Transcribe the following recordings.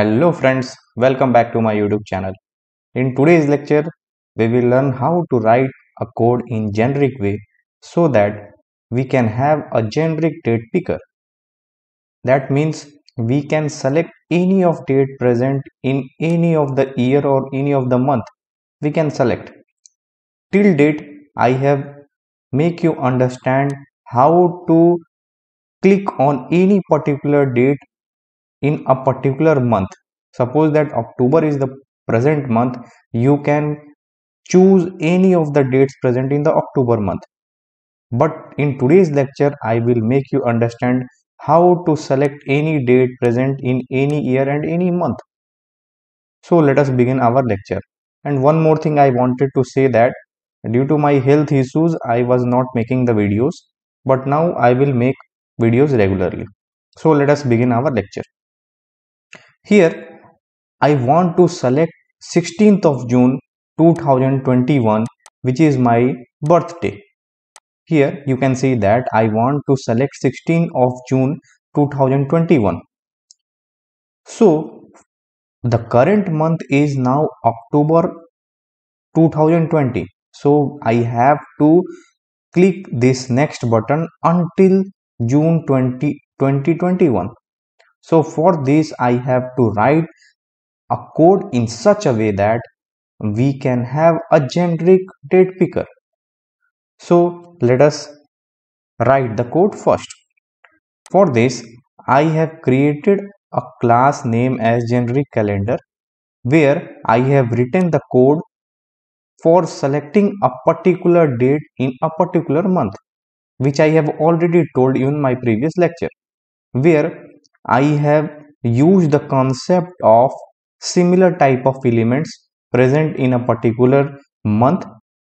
Hello friends, welcome back to my YouTube channel. In today's lecture, we will learn how to write a code in generic way so that we can have a generic date picker. That means we can select any of date present in any of the year or any of the month. We can select. Till date, I have make you understand how to click on any particular date in a particular month. Suppose that october is the present month you can choose any of the dates present in the october month. But in today's lecture i will make you understand how to select any date present in any year and any month. So let us begin our lecture. And one more thing i wanted to say that due to my health issues i was not making the videos. But now i will make videos regularly. So let us begin our lecture here I want to select 16th of June 2021 which is my birthday. Here you can see that I want to select 16th of June 2021. So the current month is now October 2020. So I have to click this next button until June 20, 2021 so for this I have to write a code in such a way that we can have a generic date picker. So let us write the code first. For this I have created a class name as generic calendar where I have written the code for selecting a particular date in a particular month which I have already told you in my previous lecture where I have used the concept of similar type of elements present in a particular month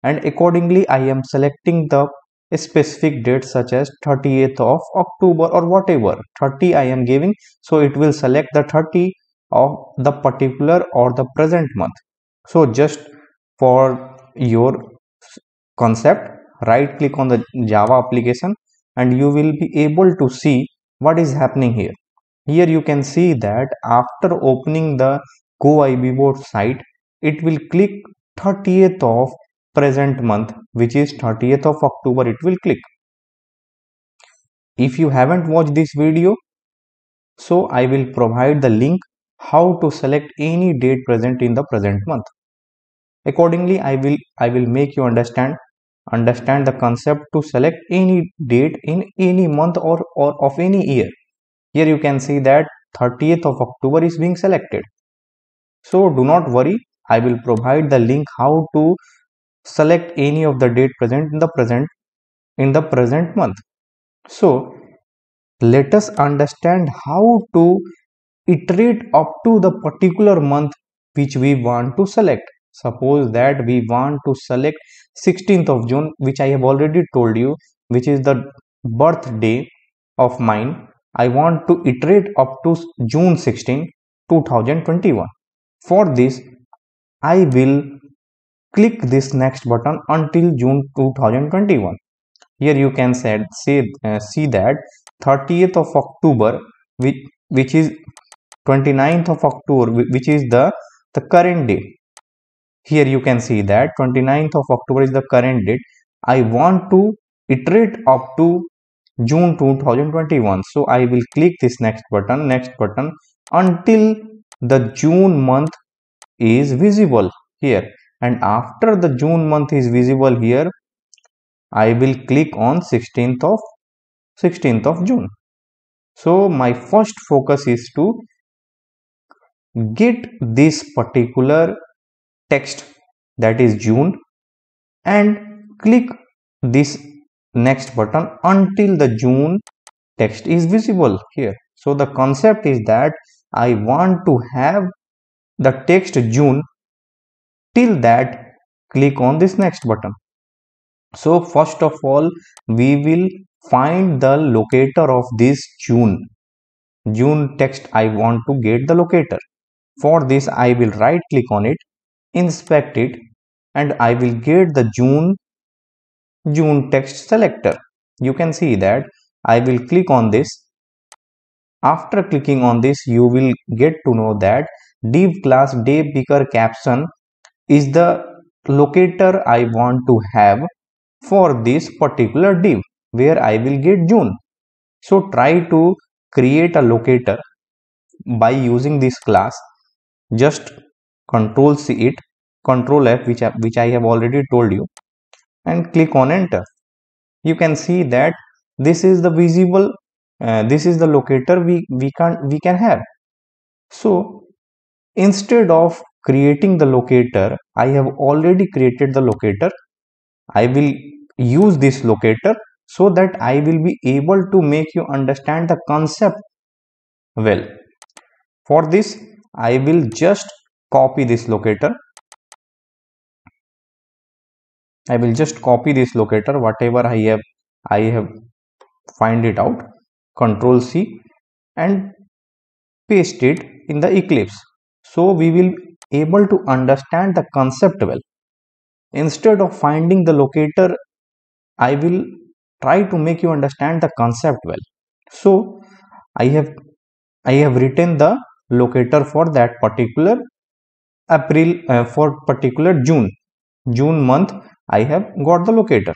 and accordingly I am selecting the specific date such as 30th of October or whatever. 30 I am giving so it will select the 30 of the particular or the present month. So just for your concept right click on the java application and you will be able to see what is happening here here you can see that after opening the GoIbibo site, it will click 30th of present month, which is 30th of October, it will click. If you haven't watched this video, so I will provide the link how to select any date present in the present month. Accordingly, I will I will make you understand understand the concept to select any date in any month or, or of any year here you can see that 30th of October is being selected. So do not worry, I will provide the link how to select any of the date present in the present in the present month. So let us understand how to iterate up to the particular month which we want to select. Suppose that we want to select 16th of June which I have already told you which is the birthday of mine I want to iterate up to June 16, 2021. For this, I will click this next button until June 2021. Here you can say, uh, see that 30th of October, which, which is 29th of October, which is the, the current date. Here you can see that 29th of October is the current date. I want to iterate up to June 2021. So I will click this next button, next button until the June month is visible here. And after the June month is visible here, I will click on 16th of 16th of June. So my first focus is to get this particular text that is June and click this next button until the June text is visible here. So the concept is that I want to have the text June till that click on this next button. So first of all we will find the locator of this June. June text I want to get the locator. For this I will right click on it, inspect it and I will get the June June text selector. You can see that I will click on this after clicking on this you will get to know that div class day picker caption is the locator I want to have for this particular div where I will get June. So try to create a locator by using this class just control C it control F which I, which I have already told you and click on enter. You can see that this is the visible uh, this is the locator we we can we can have. So instead of creating the locator i have already created the locator. I will use this locator so that i will be able to make you understand the concept well. For this i will just copy this locator I will just copy this locator whatever I have I have find it out control C and paste it in the Eclipse. So we will able to understand the concept well. Instead of finding the locator I will try to make you understand the concept well. So I have I have written the locator for that particular April uh, for particular June June month I have got the locator.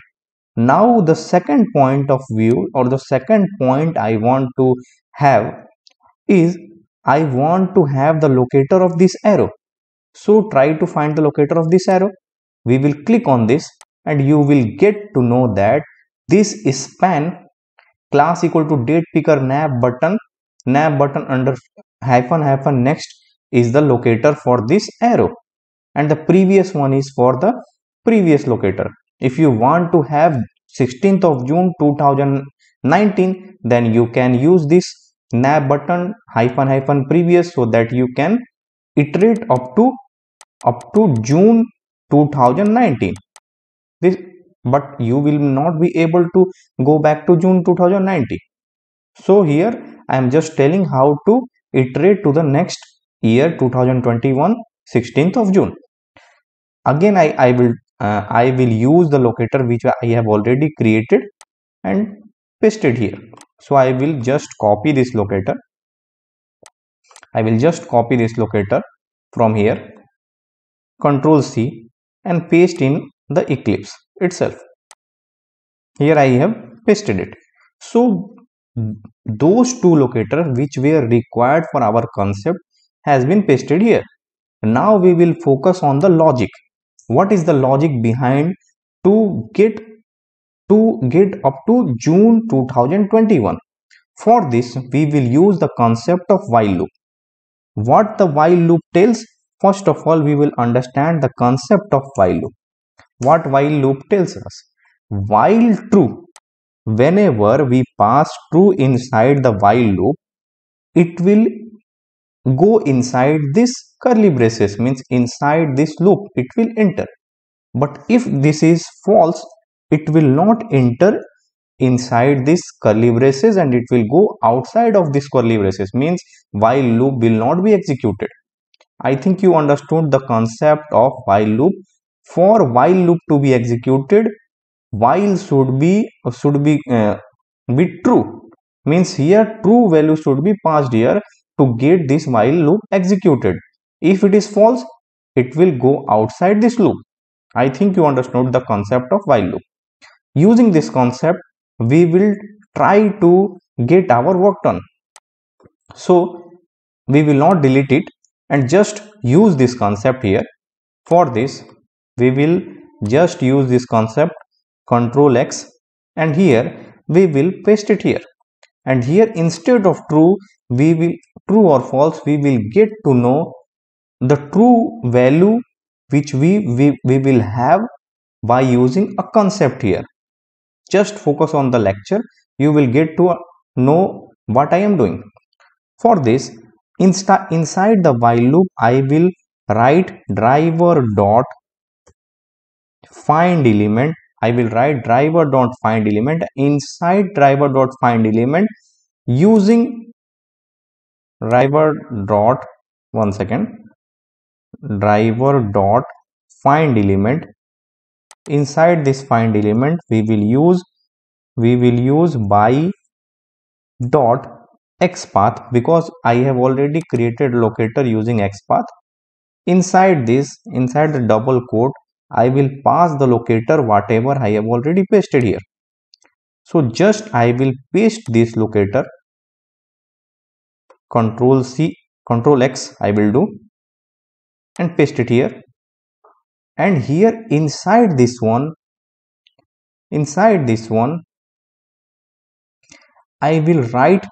Now the second point of view or the second point I want to have is I want to have the locator of this arrow. So try to find the locator of this arrow. We will click on this and you will get to know that this span class equal to date picker nav button nav button under hyphen hyphen next is the locator for this arrow and the previous one is for the previous locator. If you want to have 16th of June 2019 then you can use this nav button hyphen hyphen previous so that you can iterate up to up to June 2019 this but you will not be able to go back to June 2019 so here I am just telling how to iterate to the next year 2021 16th of June. Again I, I will uh, I will use the locator which I have already created and pasted here. So I will just copy this locator. I will just copy this locator from here, control C and paste in the Eclipse itself. Here I have pasted it. So those two locators which were required for our concept has been pasted here. Now we will focus on the logic what is the logic behind to get to get up to June 2021 for this we will use the concept of while loop. What the while loop tells first of all we will understand the concept of while loop. What while loop tells us? While true whenever we pass true inside the while loop it will go inside this curly braces means inside this loop it will enter. But if this is false it will not enter inside this curly braces and it will go outside of this curly braces means while loop will not be executed. I think you understood the concept of while loop. For while loop to be executed while should be should be uh, be true. Means here true value should be passed here to get this while loop executed. If it is false, it will go outside this loop. I think you understood the concept of while loop. Using this concept, we will try to get our work done. So, we will not delete it and just use this concept here. For this, we will just use this concept control X and here we will paste it here and here instead of true we will true or false we will get to know the true value which we, we, we will have by using a concept here. Just focus on the lecture. You will get to know what I am doing. For this insta inside the while loop I will write driver dot find element. I will write driver dot find element inside driver dot find element using driver dot one second driver dot find element inside this find element we will use we will use by dot xpath because I have already created locator using xpath. Inside this, inside the double quote, I will pass the locator whatever I have already pasted here. So just I will paste this locator. Control C, Control X I will do and paste it here. And here inside this one, inside this one, I will write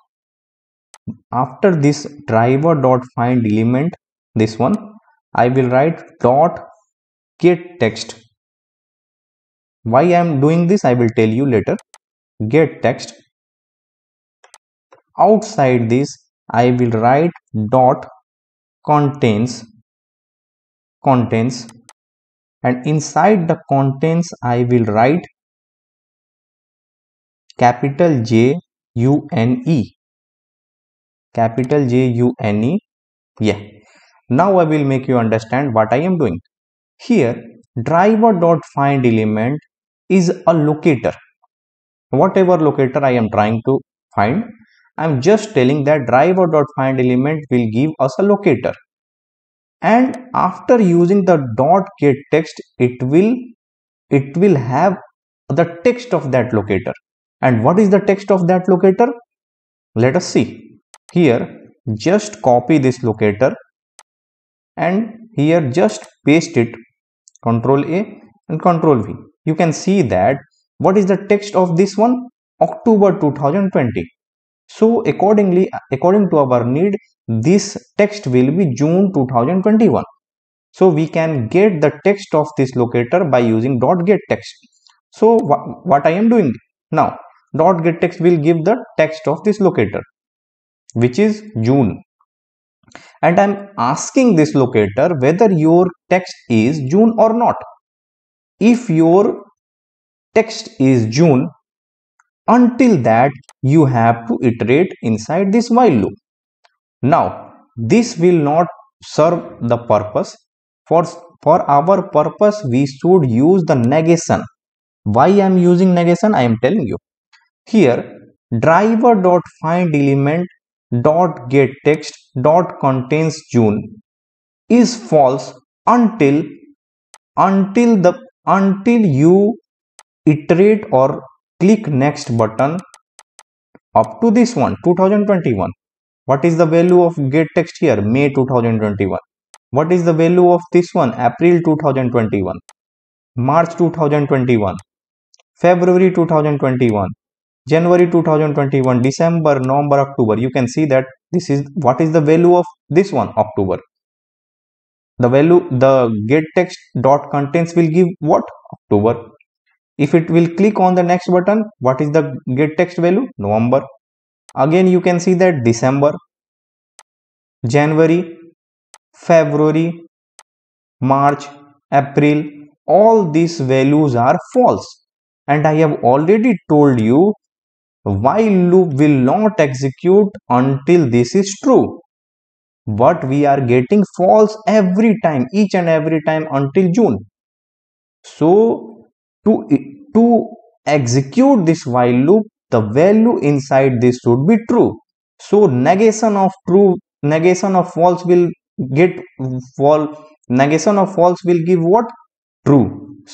after this driver dot find element this one i will write dot get text. Why i am doing this i will tell you later. Get text. Outside this i will write dot contains contains and inside the contents i will write capital j u n e. Capital J U N E. Yeah. Now I will make you understand what I am doing. Here driver dot find element is a locator. Whatever locator I am trying to find I am just telling that driver dot find element will give us a locator and after using the dot get text it will it will have the text of that locator. And what is the text of that locator? Let us see. Here just copy this locator. And here just paste it. Control a and control v. You can see that what is the text of this one? October 2020 so accordingly according to our need this text will be june 2021 so we can get the text of this locator by using dot get text so wh what i am doing now dot get text will give the text of this locator which is June and I'm asking this locator whether your text is June or not. If your text is June, until that you have to iterate inside this while loop. Now, this will not serve the purpose. For, for our purpose, we should use the negation. Why I am using negation? I am telling you. Here, driver dot find element dot get text dot contains June is false until until the until you iterate or click next button up to this one 2021 what is the value of get text here may 2021 what is the value of this one april 2021 march 2021 february 2021 January 2021, December, November, October. You can see that this is what is the value of this one, October. The value, the get text dot contents will give what? October. If it will click on the next button, what is the get text value? November. Again, you can see that December, January, February, March, April, all these values are false. And I have already told you while loop will not execute until this is true but we are getting false every time each and every time until june so to to execute this while loop the value inside this should be true so negation of true negation of false will get false negation of false will give what true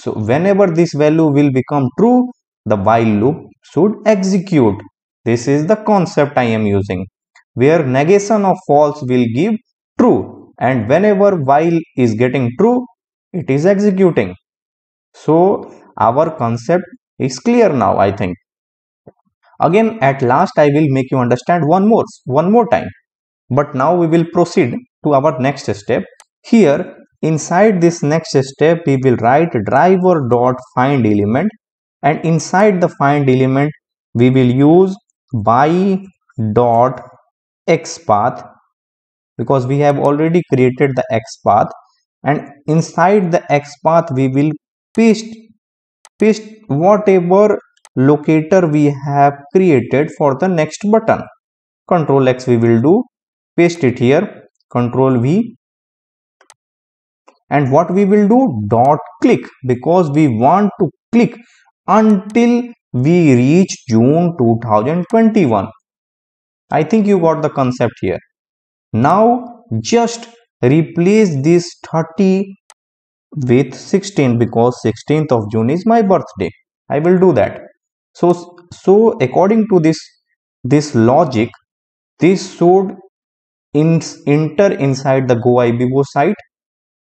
so whenever this value will become true the while loop should execute. This is the concept I am using where negation of false will give true and whenever while is getting true it is executing. So our concept is clear now I think. Again at last I will make you understand one more one more time. But now we will proceed to our next step. Here inside this next step we will write driver dot find element. And inside the find element we will use by dot xpath because we have already created the xpath and inside the xpath we will paste paste whatever locator we have created for the next button control x we will do paste it here control v and what we will do dot click because we want to click until we reach June 2021. I think you got the concept here. Now just replace this 30 with 16 because 16th of June is my birthday. I will do that. So, so according to this, this logic, this should in, enter inside the GoIbibo site.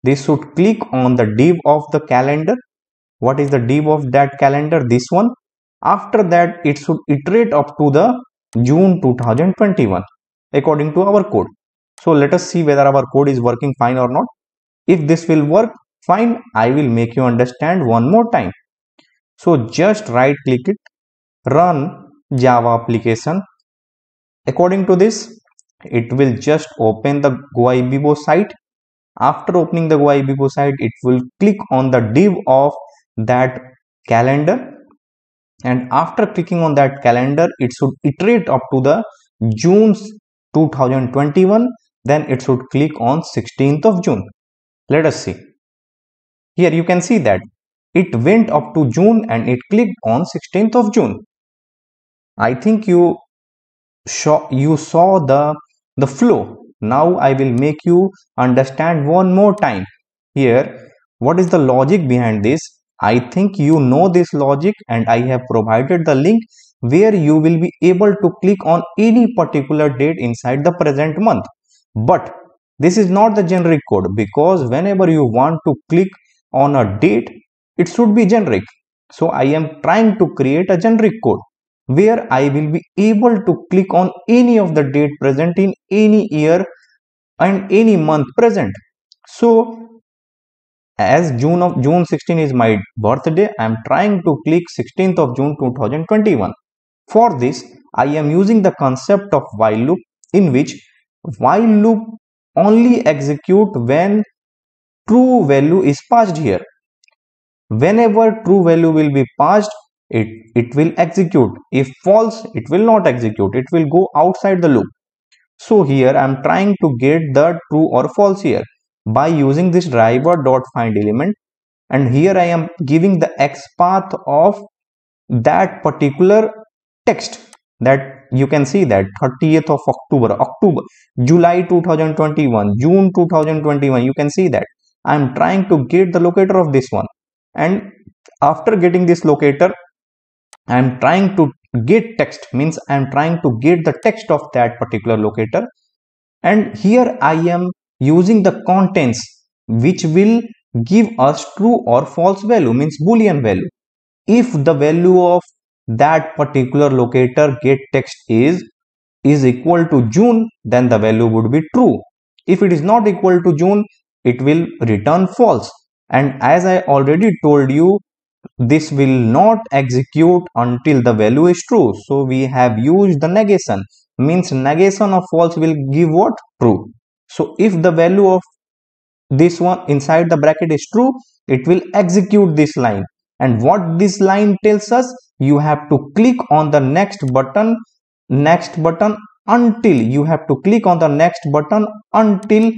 This should click on the div of the calendar. What is the div of that calendar? This one. After that, it should iterate up to the June 2021 according to our code. So let us see whether our code is working fine or not. If this will work fine, I will make you understand one more time. So just right click it, run Java application. According to this, it will just open the GoIbibo site. After opening the GoIbibo site, it will click on the div of that calendar. And after clicking on that calendar it should iterate up to the June 2021 then it should click on 16th of June. Let us see. Here you can see that it went up to June and it clicked on 16th of June I think you saw you saw the the flow now I will make you understand one more time here what is the logic behind this I think you know this logic and I have provided the link where you will be able to click on any particular date inside the present month. But this is not the generic code because whenever you want to click on a date, it should be generic. So I am trying to create a generic code where I will be able to click on any of the date present in any year and any month present. So as June of June 16 is my birthday, I am trying to click 16th of June 2021. For this, I am using the concept of while loop in which while loop only execute when true value is passed here. Whenever true value will be passed, it, it will execute. If false, it will not execute. It will go outside the loop. So here I am trying to get the true or false here by using this driver dot find element and here I am giving the XPath of that particular text that you can see that 30th of October, October, July 2021, June 2021, you can see that I am trying to get the locator of this one and after getting this locator, I am trying to get text means I am trying to get the text of that particular locator. And here I am using the contents which will give us true or false value means boolean value. If the value of that particular locator get text is is equal to june then the value would be true. If it is not equal to june it will return false. And as i already told you this will not execute until the value is true so we have used the negation means negation of false will give what true so if the value of this one inside the bracket is true, it will execute this line. And what this line tells us, you have to click on the next button, next button until you have to click on the next button until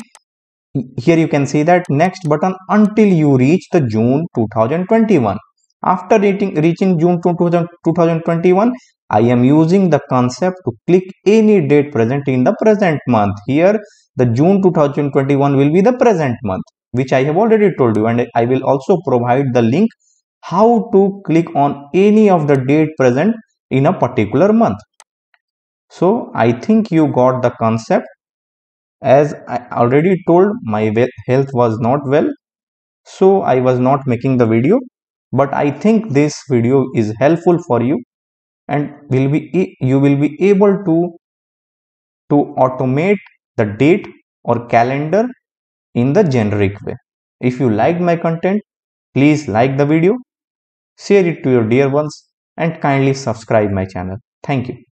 here you can see that next button until you reach the June 2021. After reaching, June 2021, I am using the concept to click any date present in the present month. Here the June 2021 will be the present month which I have already told you and I will also provide the link how to click on any of the date present in a particular month. So I think you got the concept as I already told my health was not well so I was not making the video but I think this video is helpful for you and will be you will be able to to automate the date or calendar in the generic way. If you liked my content please like the video share it to your dear ones and kindly subscribe my channel. Thank you